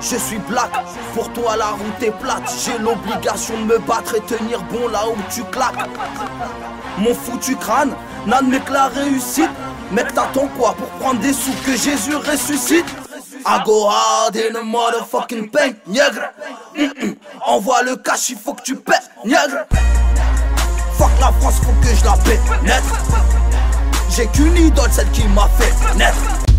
Je suis black, pour toi la route est plate. J'ai l'obligation de me battre et tenir bon là où tu claques. Mon foutu crâne n'admet que la réussite. Mec, t'attends quoi pour prendre des sous que Jésus ressuscite? I go hard in a motherfucking pain, nègre. Envoie le cash, il faut que tu pètes, nègre. Fuck la France, faut que je la pète, net. J'ai qu'une idole, celle qui m'a fait naître.